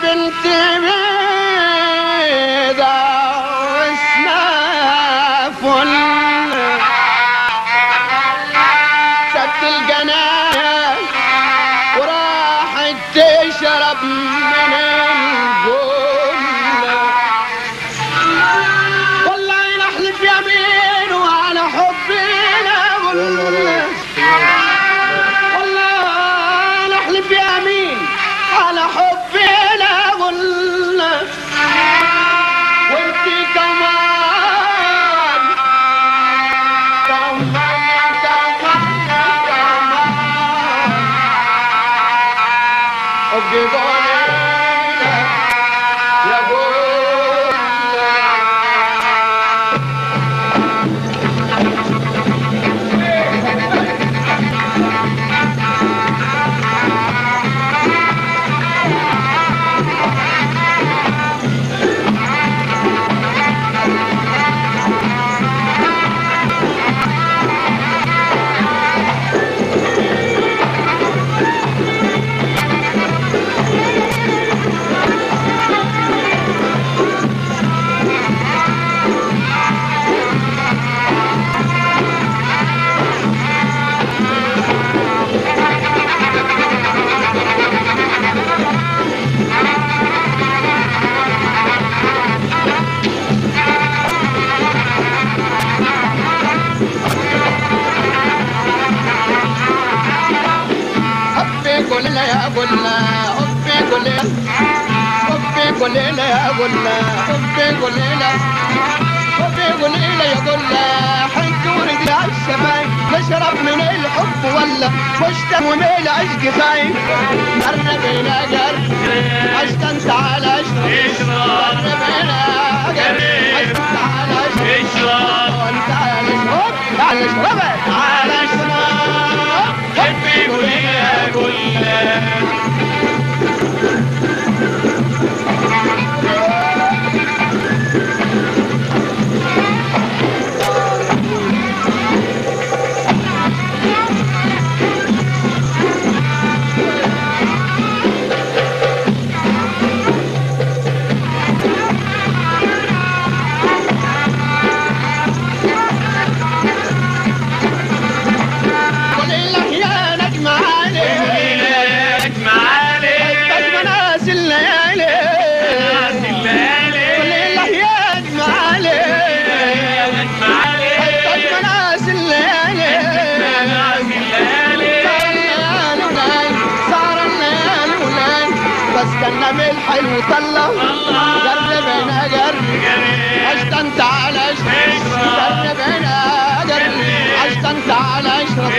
been day. حبي كلنا يا قلنا حبي كلنا حبي كلنا يا قلنا حنكور دي الشباب نشرب من الحب ولا واشتم وميل عشق خايف مرنا بينا قرب عشقا تعالى اشرب مرنا بينا قرب عشقا تعالى اشرب تعالى اشرب تعالى اشرب تعالى اشرب وليل بس كنا بالحلو طلع قربنا قرب عشقا تعالى اشرب قربنا قرب عشقا تعالى اشرب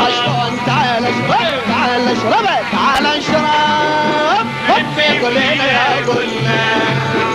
عشقا تعالى اشرب تعالى اشرب تعالى اشرب كلنا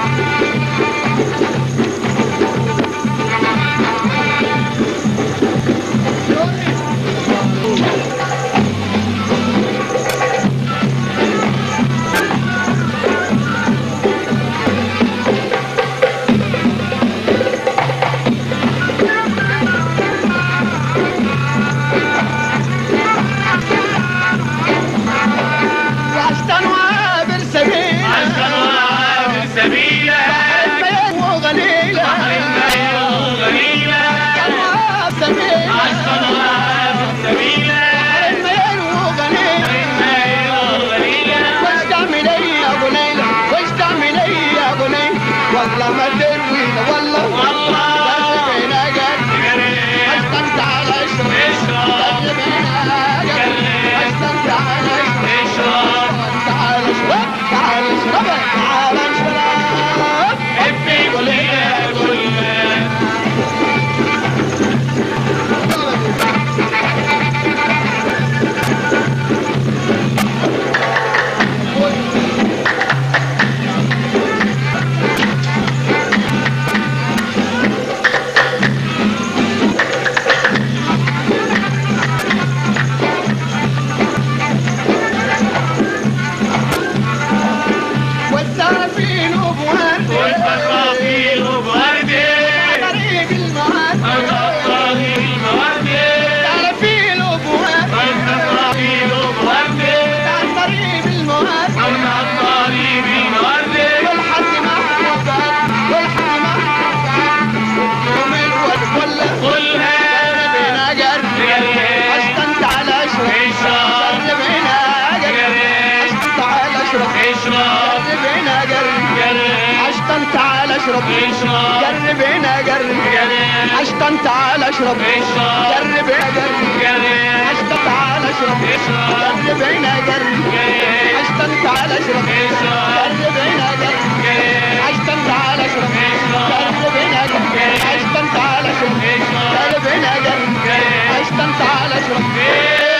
اشرب هنا قرب عشطا تعال اشرب قرب هنا قرب عشطا تعال اشرب قرب هنا قرب عشطا تعال اشرب قرب هنا قرب عشطا تعال اشرب قرب هنا قرب عشطا تعال اشرب قرب هنا قرب عشطا تعال اشرب قرب هنا قرب عشطا تعال اشرب